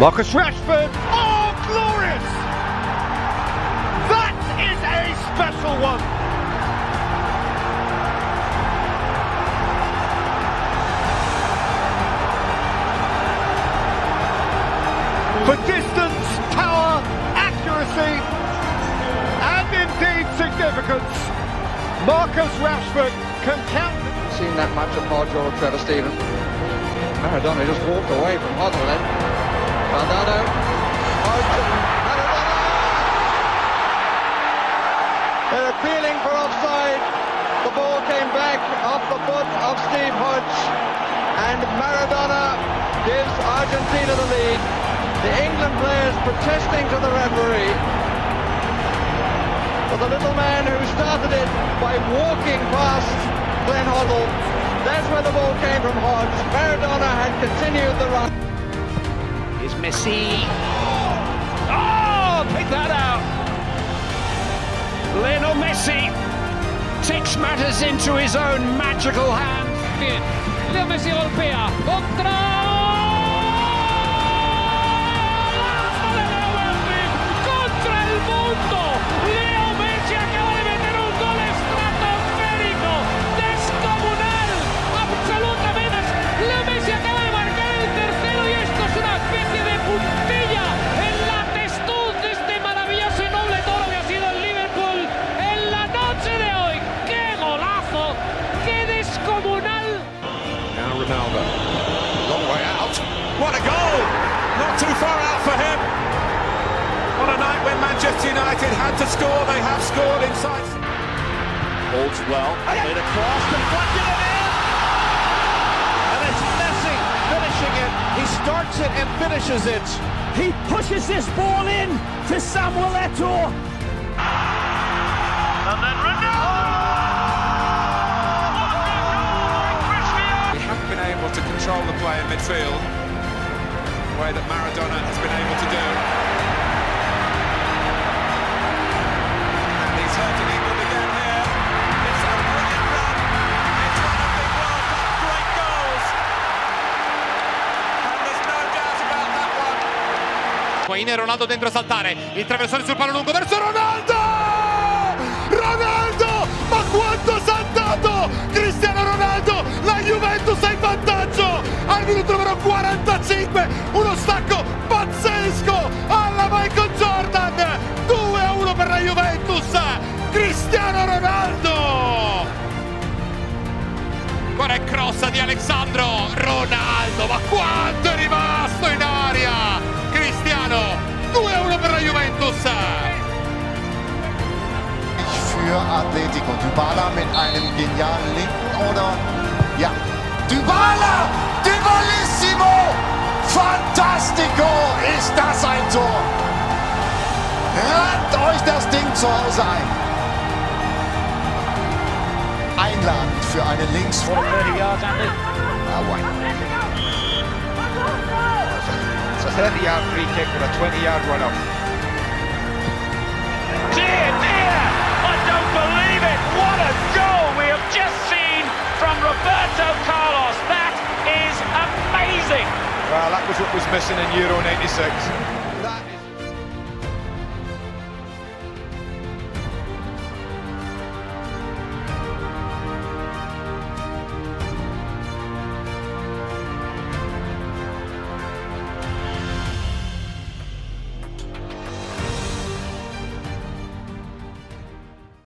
Marcus Rashford. Oh, glorious! That is a special one. For distance, power, accuracy, and indeed significance, Marcus Rashford can count. Seen that much of Marjorie or Trevor Steven. Maradona just walked away from Hoddle Maradona. They're appealing for offside. The ball came back off the foot of Steve Hodge. And Maradona gives Argentina the lead. The England players protesting to the referee. But the little man who started it by walking past Glenn Hoddle, that's where the ball came from Hodge. Maradona had continued the run. Here's Messi. Oh, pick that out. Lionel Messi takes matters into his own magical hands. Bien. Leo Messi golpea. Contra. ¡Contra had to score, they have scored inside. Holds well. Made a cross, deflected it in! And it's Messi finishing it. He starts it and finishes it. He pushes this ball in to Samuel Eto'o. And then Ronaldo! Oh! We haven't been able to control the play in midfield the way that Maradona has been able to do. Higuain Ronaldo dentro a saltare, il traversone sul palo lungo verso Ronaldo! Ronaldo! Ma quanto ha saltato! Cristiano Ronaldo! La Juventus è in vantaggio! Al minuto numero 45, uno stacco pazzesco alla Michael Jordan! 2 a 1 per la Juventus! Cristiano Ronaldo! Ora è crossa di Alexandro Ronaldo, ma quanto Cristiano, 2 a 1 per la Juventus! für Atletico. Dybala mit einem genialen Linken oder ja. Dybala! Dybalissimo! Fantastico! Ist das ein Tor? Rannt euch das Ding zu Hause ein. Einladend für eine Links... 30-yard free kick with a 20-yard run-off. Dear, dear! I don't believe it! What a goal we have just seen from Roberto Carlos! That is amazing! Well, that was what was missing in Euro 96.